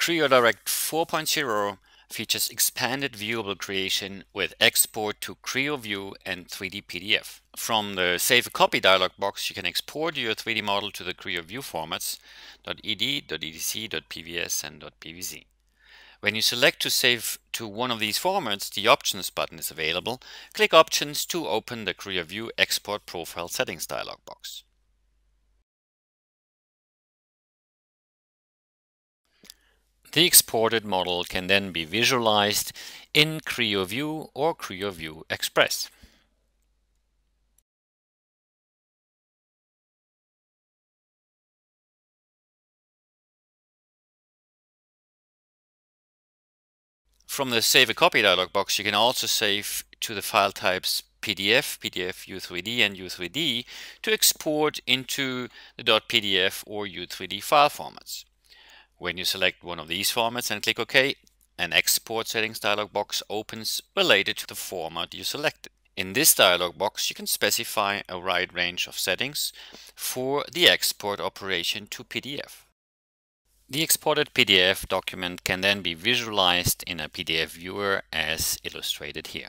Creo Direct 4.0 features expanded viewable creation with export to Creo View and 3D PDF. From the Save a Copy dialog box, you can export your 3D model to the Creo View formats .ed, .edz, .pvs, and .pvz. When you select to save to one of these formats, the Options button is available. Click Options to open the Creo View Export Profile Settings dialog box. The exported model can then be visualized in Creo View or Creo View Express. From the Save a Copy dialog box, you can also save to the file types PDF, PDF U3D, and U3D to export into the .pdf or U3D file formats. When you select one of these formats and click OK, an Export Settings dialog box opens related to the format you selected. In this dialog box, you can specify a wide range of settings for the export operation to PDF. The exported PDF document can then be visualized in a PDF viewer as illustrated here.